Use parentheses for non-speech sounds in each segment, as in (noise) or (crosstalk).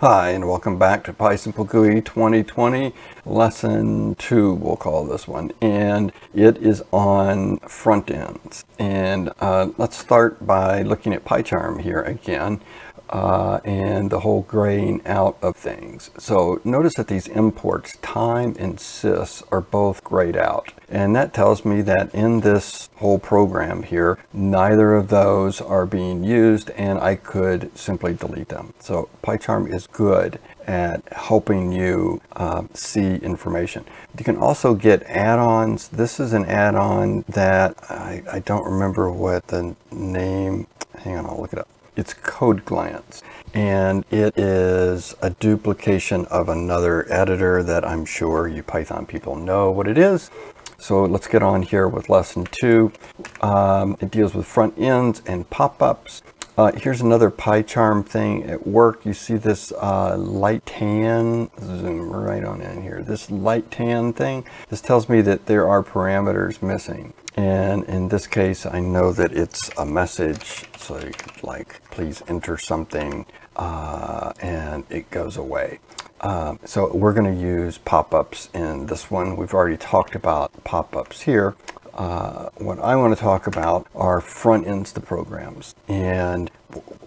Hi, and welcome back to PySimpleGUI 2020, lesson two, we'll call this one. And it is on front ends. And uh, let's start by looking at PyCharm here again uh, and the whole graying out of things. So notice that these imports, time and sys, are both grayed out. And that tells me that in this whole program here, neither of those are being used and I could simply delete them. So PyCharm is good at helping you uh, see information. You can also get add-ons. This is an add-on that I, I don't remember what the name, hang on, I'll look it up it's Code Glance, and it is a duplication of another editor that I'm sure you Python people know what it is. So let's get on here with lesson two. Um, it deals with front ends and pop-ups. Uh, here's another PyCharm thing at work. You see this uh, light tan, zoom right on in here, this light tan thing. This tells me that there are parameters missing. And in this case, I know that it's a message. So you could like, please enter something uh, and it goes away. Um, so we're going to use pop-ups in this one. We've already talked about pop-ups here. Uh, what I want to talk about are front ends to programs. And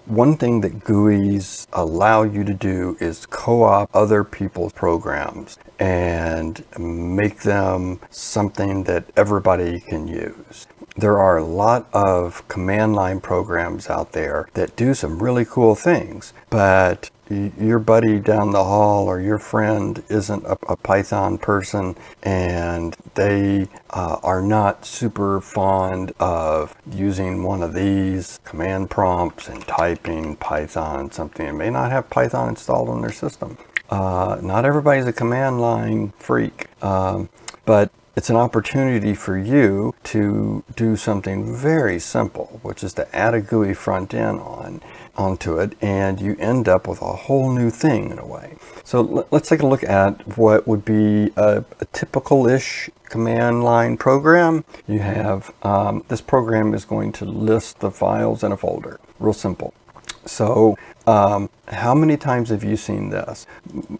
one thing that GUIs allow you to do is co-op other people's programs and make them something that everybody can use. There are a lot of command line programs out there that do some really cool things, but your buddy down the hall or your friend isn't a, a Python person and they uh, are not super fond of using one of these command prompts and typing Python something and may not have Python installed on their system. Uh, not everybody's a command line freak, um, but it's an opportunity for you to do something very simple, which is to add a GUI front end on onto it and you end up with a whole new thing in a way. So let's take a look at what would be a, a typical-ish command line program. You have, um, this program is going to list the files in a folder, real simple. So um, how many times have you seen this?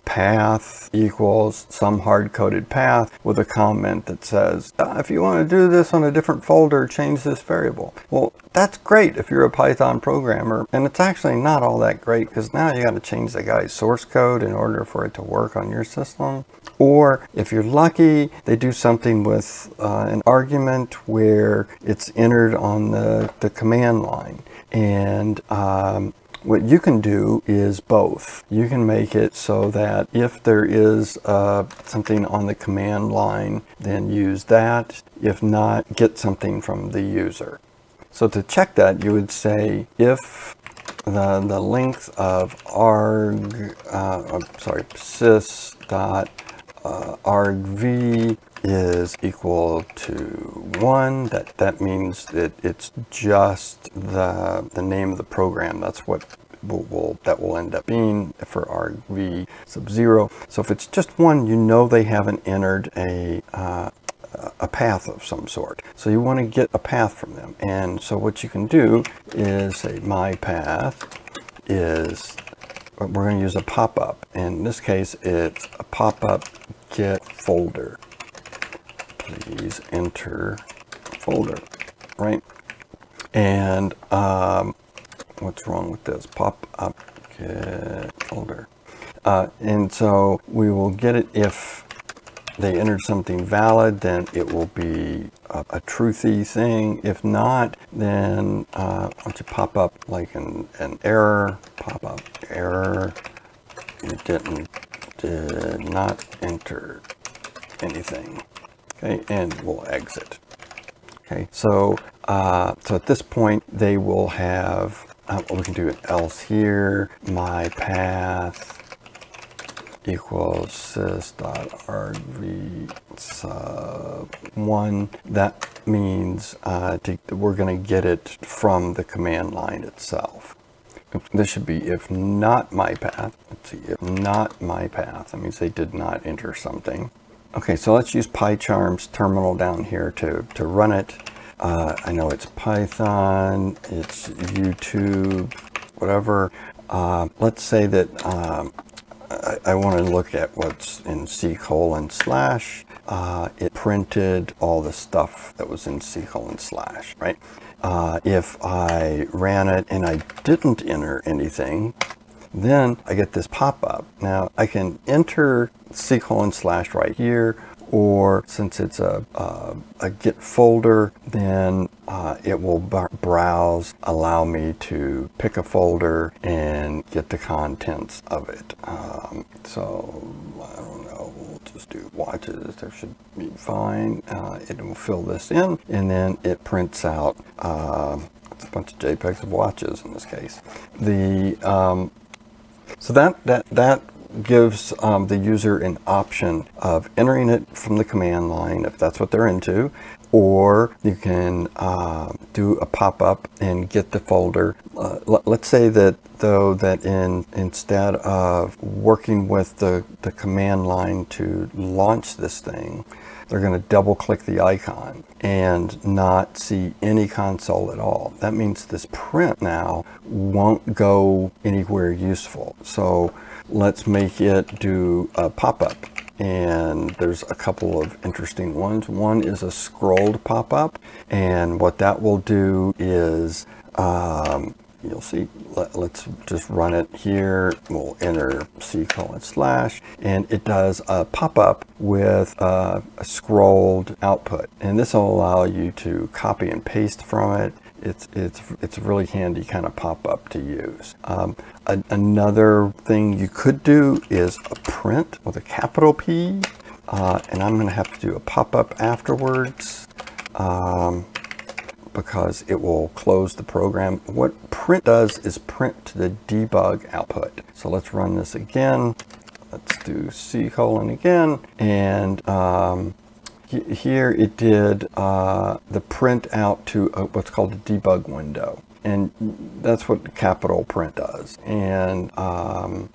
Path equals some hard-coded path with a comment that says, uh, if you want to do this on a different folder, change this variable. Well, that's great if you're a Python programmer, and it's actually not all that great because now you got to change the guy's source code in order for it to work on your system. Or if you're lucky, they do something with uh, an argument where it's entered on the, the command line. And um, what you can do is both. You can make it so that if there is uh, something on the command line, then use that. If not, get something from the user. So to check that, you would say if the, the length of arg, uh, sorry, sys dot uh, argv is equal to one, that, that means that it's just the, the name of the program. That's what will, will, that will end up being for argv sub zero. So if it's just one, you know they haven't entered a, uh, a path of some sort. So you want to get a path from them. And so what you can do is say my path is, we're going to use a pop-up. In this case, it's a pop-up get folder please enter folder, right? And um, what's wrong with this? Pop up folder. Uh, and so we will get it if they entered something valid, then it will be a, a truthy thing. If not, then uh, once you pop up like an, an error, pop up error, you didn't, did not enter anything okay, and we'll exit. Okay, so, uh, so at this point, they will have, uh, we can do an else here, my path equals sys.argv sub 1. That means uh, to, we're going to get it from the command line itself. This should be if not my path. Let's see, if not my path. That means they did not enter something. Okay, so let's use PyCharm's terminal down here to, to run it. Uh, I know it's Python, it's YouTube, whatever. uh, let's say that um, I, I want to look at what's in C colon slash. Uh, it printed all the stuff that was in C colon slash, right? Uh, if I ran it and I didn't enter anything, then I get this pop-up. Now I can enter C colon slash right here, or since it's a, a, a get folder, then uh, it will browse, allow me to pick a folder and get the contents of it. Um, so I don't know, we'll just do watches. There should be fine. Uh, it will fill this in, and then it prints out uh, a bunch of JPEGs of watches in this case. The um, so that, that, that gives um, the user an option of entering it from the command line if that's what they're into, or you can uh, do a pop-up and get the folder. Uh, let's say that though that in instead of working with the, the command line to launch this thing, they're going to double click the icon and not see any console at all. That means this print now won't go anywhere useful. So let's make it do a pop-up and there's a couple of interesting ones. One is a scrolled pop-up and what that will do is um, you'll see let, us just run it here we'll enter c colon slash and it does a pop-up with a, a scrolled output and this will allow you to copy and paste from it it's it's it's a really handy kind of pop-up to use. Um, a, another thing you could do is a print with a capital P, uh, and I'm going to have to do a pop-up afterwards. Um, because it will close the program. What print does is print to the debug output. So let's run this again. Let's do C colon again. And um, here it did uh, the print out to a, what's called a debug window. And that's what capital print does. And um,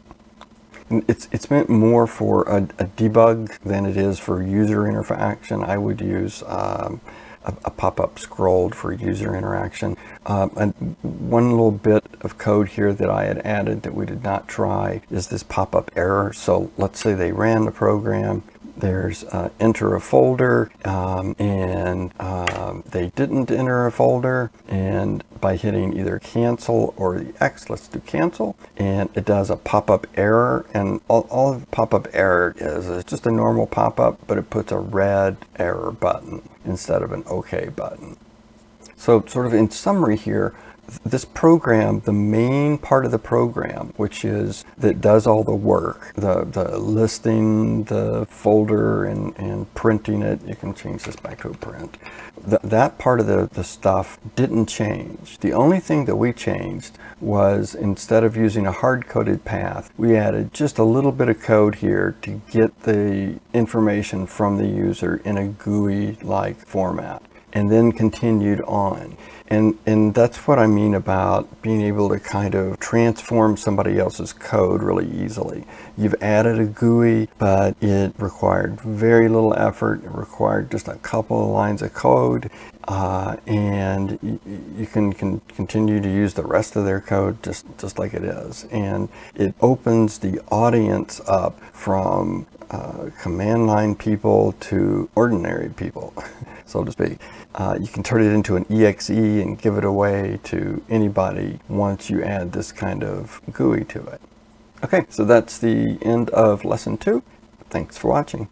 it's, it's meant more for a, a, debug than it is for user interaction. I would use um, a, a pop-up scrolled for user interaction. Um, and one little bit of code here that I had added that we did not try is this pop-up error. So let's say they ran the program, there's uh, enter a folder um, and um, they didn't enter a folder and by hitting either cancel or the X, let's do cancel and it does a pop-up error and all, all pop-up error is is just a normal pop-up but it puts a red error button instead of an OK button. So sort of in summary here, this program, the main part of the program, which is that does all the work, the, the listing the folder and, and printing it, you can change this back to a print. The, that part of the, the stuff didn't change. The only thing that we changed was instead of using a hard-coded path, we added just a little bit of code here to get the information from the user in a GUI-like format and then continued on. And, and that's what I mean about being able to kind of transform somebody else's code really easily. You've added a GUI, but it required very little effort. It required just a couple of lines of code. Uh, and you can, can continue to use the rest of their code just, just like it is. And it opens the audience up from uh, command line people to ordinary people, (laughs) so to speak. Uh, you can turn it into an exe and give it away to anybody once you add this kind of GUI to it. Okay, so that's the end of lesson two. Thanks for watching.